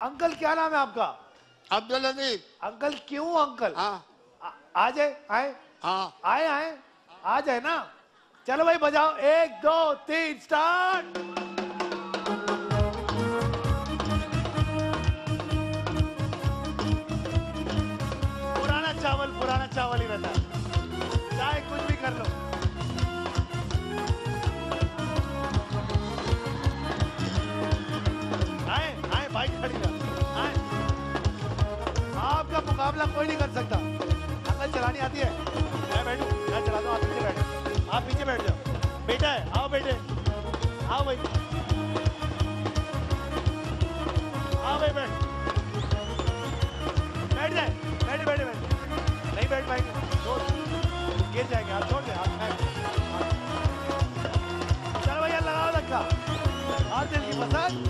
Uncle क्या नाम है आपका? अब्दुल अज़ीज़ अंकल क्यों अंकल? हाँ। आ, आ जाए आए? हाँ। आए आए? आ जाए ना? चलो भाई बजाओ। एक दो तीन स्टार्ट पुराना चावल पुराना चावल ही रहता है। मुकाबला कोई नहीं कर सकता। अंकल, चलानी आती है। मैं बैठू, मैं चला दू, आप पीछे बैठ आप पीछे बैठ जाओ। बेटा है, आओ बेटे। आओ भाई। आओ भाई, बैठ। बैठ जाए, बैठे बैठे बैठे। नहीं बैठ पाएँगे। गिर जाएँगे, आप छोड़ दें, आप चल भैया, लगाओ लगता और दिल की पसंद